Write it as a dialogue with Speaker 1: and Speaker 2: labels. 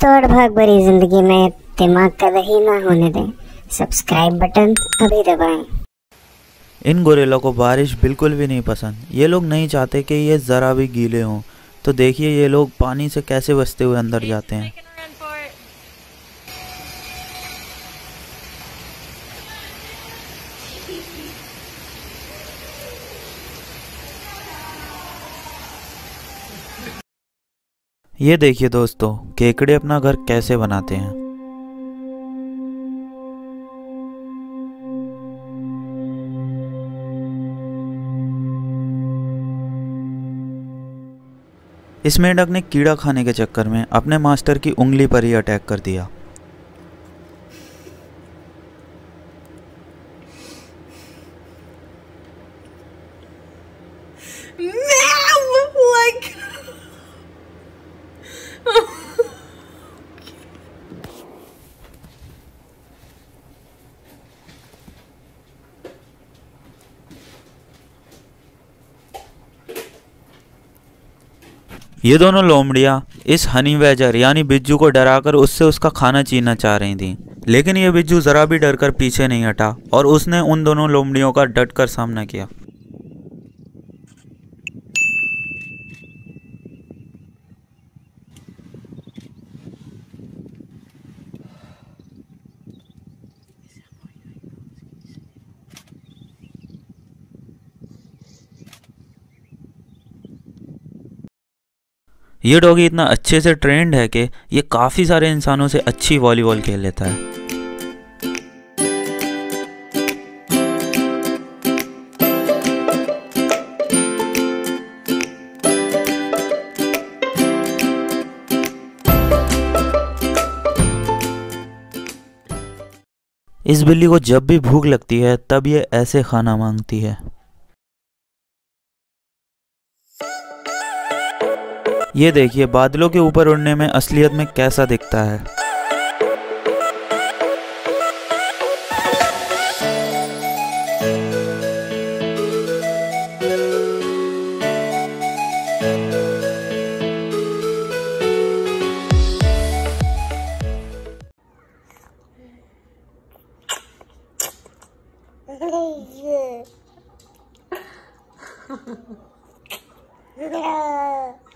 Speaker 1: तोड़ भाग भरी ज़िंदगी में दिमाग का दही ना होने दें। सब्सक्राइब बटन अभी दबाएँ।
Speaker 2: इन गोरेलों को बारिश बिल्कुल भी नहीं पसंद। ये लोग नहीं चाहते कि ये ज़रा भी गीले हों। तो देखिए ये लोग पानी से कैसे बचते हुए अंदर जाते हैं। ये देखिए दोस्तों, केकड़े अपना घर कैसे बनाते हैं। इस मेंढक ने कीड़ा खाने के चक्कर में अपने मास्टर की उंगली पर ही अटैक कर दिया। ये दोनों लोमड़ियाँ इस हनी वेजर, यानी बिज्जू को डराकर उससे उसका खाना छीनना चाह रही थी। लेकिन ये बिज्जू ज़रा भी डरकर पीछे नहीं हटा और उसने उन दोनों लोमड़ियों का डट कर सामना किया। ये डॉगी इतना अच्छे से ट्रेंड है कि ये काफ़ी सारे इंसानों से अच्छी वॉलीबॉल खेल लेता है। इस बिल्ली को जब भी भूख लगती है, तब ये ऐसे खाना मांगती है। ये देखिए बादलों के ऊपर उड़ने में असलियत में कैसा दिखता है Yeah.